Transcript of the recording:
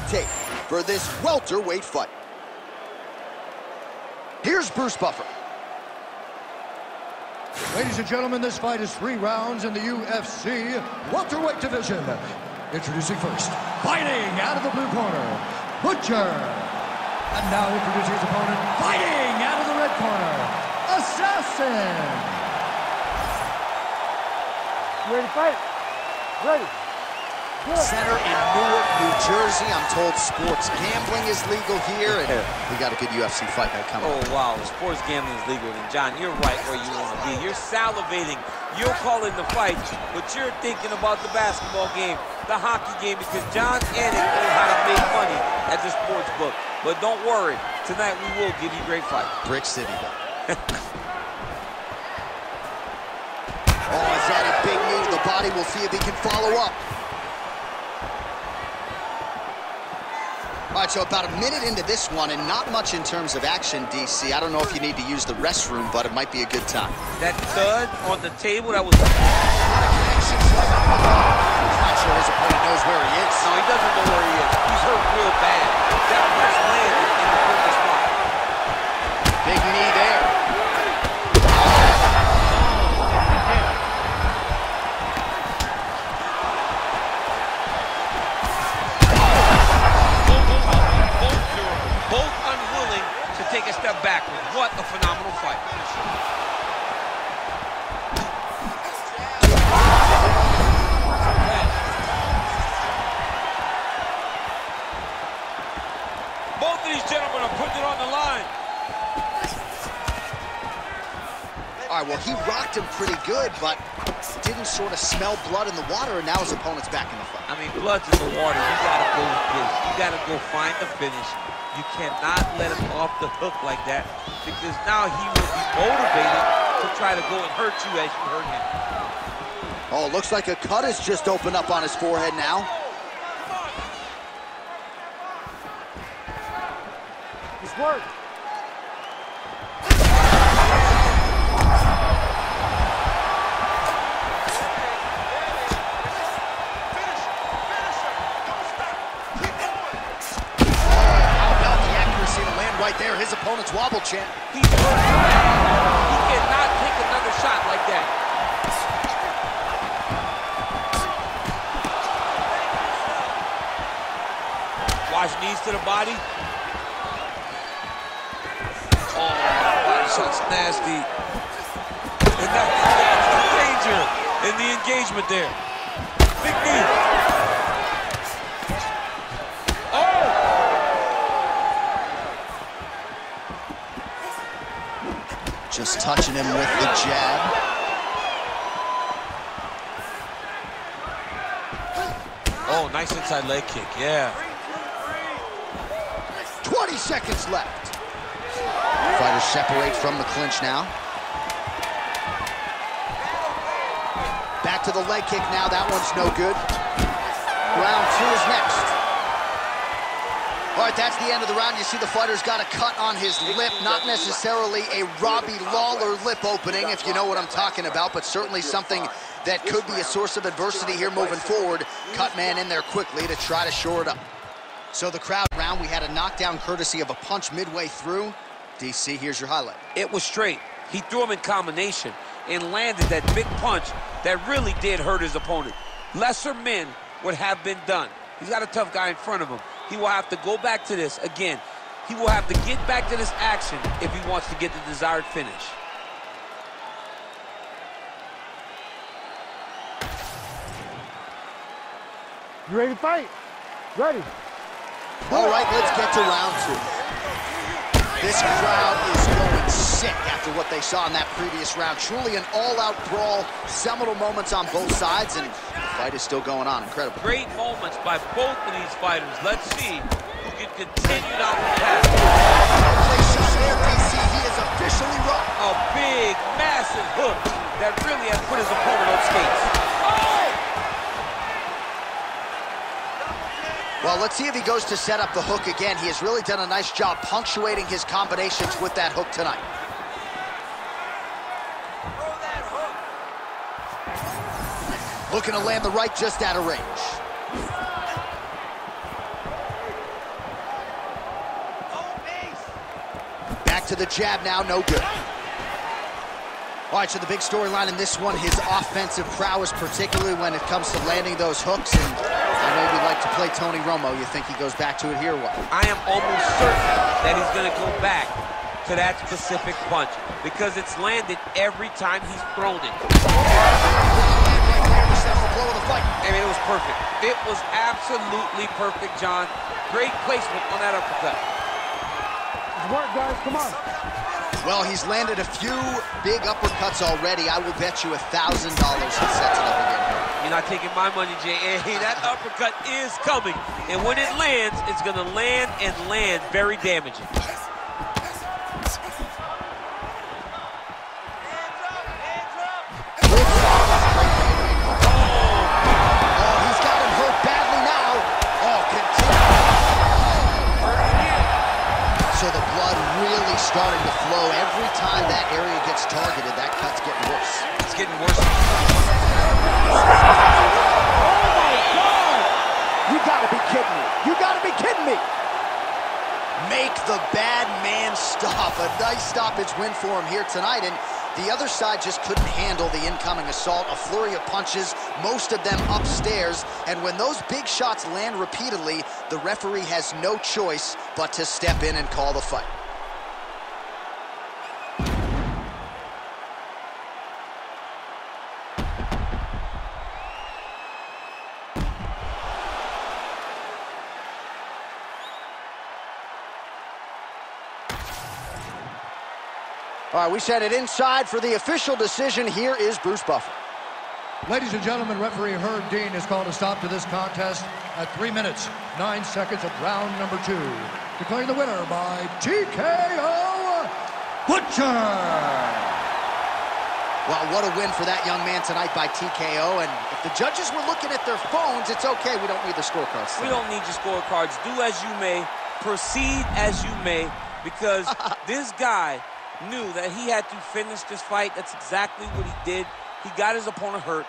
the tape for this welterweight fight. Here's Bruce Buffer. Ladies and gentlemen, this fight is three rounds in the UFC welterweight division. Introducing first, fighting out of the blue corner, Butcher. And now introducing his opponent, fighting out of the red corner, Assassin. You Ready to fight? Ready. Center in Newark, New Jersey. I'm told sports gambling is legal here, and we got a good UFC fight night coming. Oh, wow. Sports gambling is legal. And, Jon, you're right where you want to be. You're salivating. You're calling the fight, but you're thinking about the basketball game, the hockey game, because Jon Anik knows how to make money at the sports book. But don't worry. Tonight we will give you great fight. Brick City, though. oh, is that a big move? the body? We'll see if he can follow up. All right, so about a minute into this one, and not much in terms of action, DC. I don't know if you need to use the restroom, but it might be a good time. That thud on the table, that was... Not sure his opponent knows where he is. No, he doesn't know where he is. He's hurt real bad. That punch landed in the perfect spot. Big knee All right, well, he rocked him pretty good, but didn't sort of smell blood in the water, and now his opponent's back in the fight. I mean, blood's in the water. You gotta go get it. You gotta go find the finish. You cannot let him off the hook like that because now he will be motivated to try to go and hurt you as you hurt him. Oh, looks like a cut has just opened up on his forehead now. It's work. Right there? His opponent's wobble champ. He's hurt. He cannot take another shot like that. Watch knees to the body. Oh, shot's nasty. And that, that's the danger in the engagement there. Just touching him with the jab. Oh, nice inside leg kick, yeah. 20 seconds left. Fighters separate from the clinch now. Back to the leg kick now. That one's no good. Round two is next. All right, that's the end of the round. You see the fighter's got a cut on his lip. Not necessarily a Robbie Lawler lip opening, if you know what I'm talking about, but certainly something that could be a source of adversity here moving forward. Cut man in there quickly to try to shore it up. So the crowd round, we had a knockdown courtesy of a punch midway through. DC, here's your highlight. It was straight. He threw him in combination and landed that big punch that really did hurt his opponent. Lesser men would have been done. He's got a tough guy in front of him. He will have to go back to this again. He will have to get back to this action if he wants to get the desired finish. You ready to fight? Ready. All right, let's get to round two. This crowd is going sick after what they saw in that previous round. Truly an all-out brawl, seminal moments on both sides, and the fight is still going on. Incredible. Great moments by both of these fighters. Let's see who can continue down the path. He is officially rocked. A big, massive hook that really has put his opponent on skates. Well, let's see if he goes to set up the hook again. He has really done a nice job punctuating his combinations with that hook tonight. Looking to land the right just out of range. Back to the jab now, no good. All right, so the big storyline in this one, his offensive prowess, particularly when it comes to landing those hooks. And I know you'd like to play Tony Romo. You think he goes back to it here? What? I am almost certain that he's going to go back to that specific punch because it's landed every time he's thrown it. I mean, it was perfect. It was absolutely perfect, Jon. Great placement on that uppercut. Work, guys. Come on. Well, he's landed a few big uppercuts already. I will bet you a $1,000 he sets it up again. You're not taking my money, Jay. Hey, that uppercut is coming. And when it lands, it's going to land and land very damaging. Starting to flow. Every time that area gets targeted, that cut's getting worse. It's getting worse. Oh, my God! You gotta be kidding me. You gotta be kidding me. Make the bad man stop. A nice stoppage win for him here tonight. And the other side just couldn't handle the incoming assault. A flurry of punches, most of them upstairs. And when those big shots land repeatedly, the referee has no choice but to step in and call the fight. All right, we set it inside for the official decision. Here is Bruce Buffer. Ladies and gentlemen, referee Herb Dean has called a stop to this contest at 3 minutes, 9 seconds of round number 2. Declaring the winner by TKO Butcher! Well, what a win for that young man tonight by TKO. And if the judges were looking at their phones, it's okay. We don't need the scorecards. We don't need your scorecards. Do as you may, proceed as you may, because this guy knew that he had to finish this fight. That's exactly what he did. He got his opponent hurt.